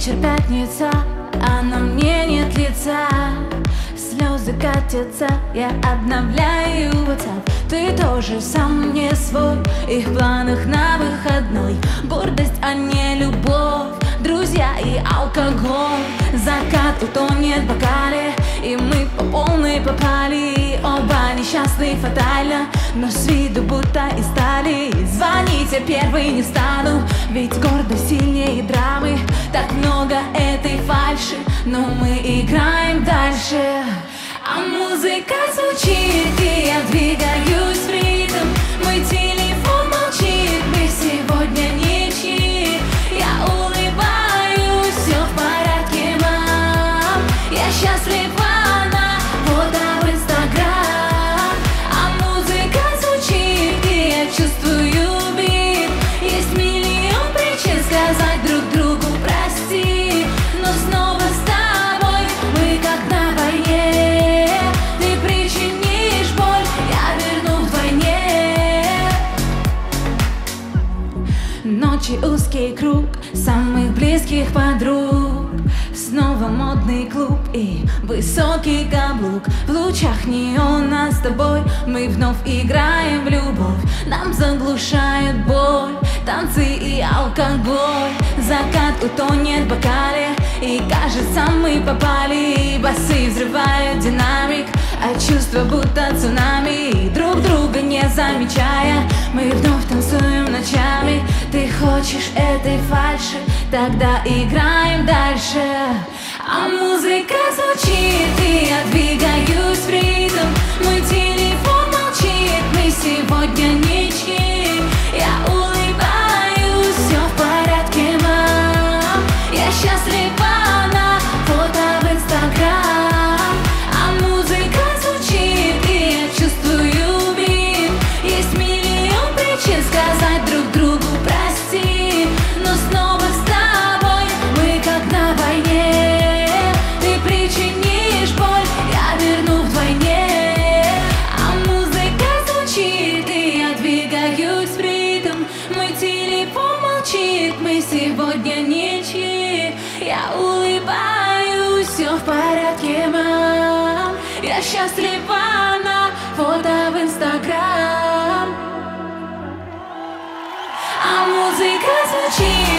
Вечер пятница, а на мне нет лица. Слезы катятся, я обновляю WhatsApp. Ты тоже сам не свой, и в планах на выходной. Гордость, а не любовь, друзья и алкоголь. Закат утонет в бокале, и мы по полной попали Оба несчастны фатально, но с виду будто и стали. Звонить я первый не стану, ведь гордость сильнее драмы. Так много этой фальши, но мы играем дальше. А музыка звучит, и я двигаюсь Ночи узкий круг самых близких подруг. Снова модный клуб и высокий каблук. В лучах неона с тобой мы вновь играем в любовь. Нам заглушает боль, танцы и алкоголь. Закат утонет в бокале и кажется мы попали. Басы взрывают динамик, а чувства будто цунами. Друг друга не замечая, мы вновь танцуем хочешь этой фальши, тогда играем дальше. А музыка Я улыбаюсь, все в порядке, мам. Я счастлива на фото в инстаграм. А музыка звучит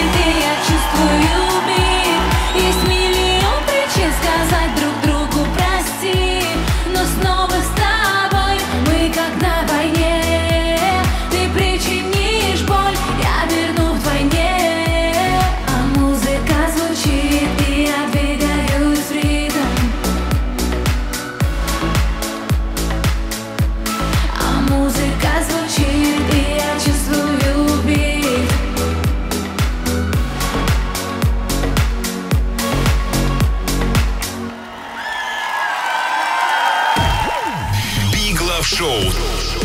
Шоу.